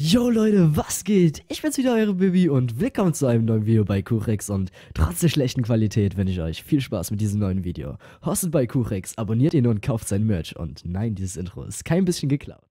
Yo Leute, was geht? Ich bin's wieder, eure Baby und willkommen zu einem neuen Video bei Kurex und trotz der schlechten Qualität wünsche ich euch viel Spaß mit diesem neuen Video. Hostet bei Kurex, abonniert ihn und kauft sein Merch und nein, dieses Intro ist kein bisschen geklaut.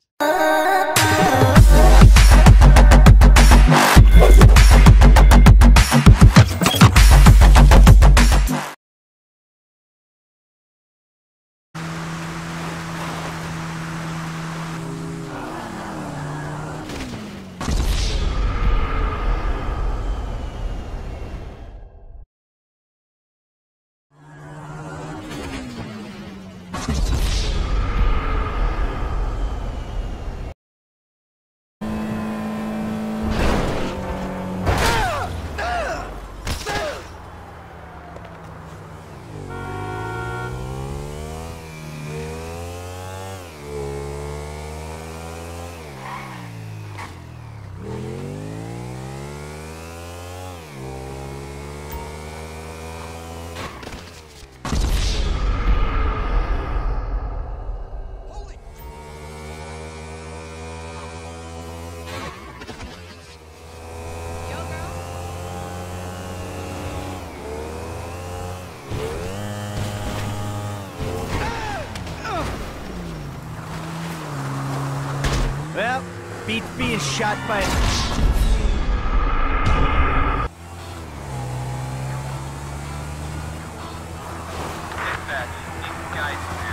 Well, beats being shot by... Dispatch, guys...